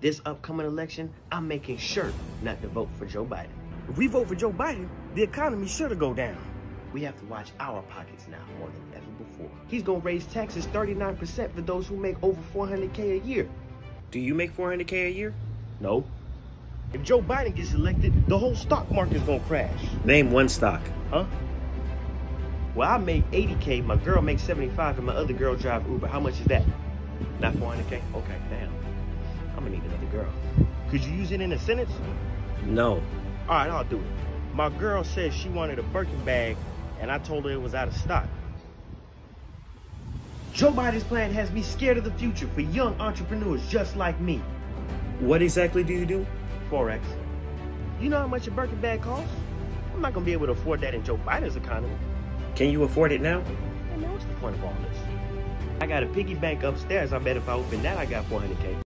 This upcoming election, I'm making sure not to vote for Joe Biden. If we vote for Joe Biden, the economy sure to go down. We have to watch our pockets now more than ever before. He's gonna raise taxes 39% for those who make over 400K a year. Do you make 400K a year? No. If Joe Biden gets elected, the whole stock market's gonna crash. Name one stock. Huh? Well, I make 80K, my girl makes 75, and my other girl drive Uber. How much is that? Not 400K? Okay, damn. Girl. Could you use it in a sentence? No. All right, I'll do it. My girl said she wanted a Birkin bag, and I told her it was out of stock. Joe Biden's plan has me scared of the future for young entrepreneurs just like me. What exactly do you do? Forex. You know how much a Birkin bag costs? I'm not gonna be able to afford that in Joe Biden's economy. Can you afford it now? Man, what's the point of all this? I got a piggy bank upstairs. I bet if I open that, I got 400K.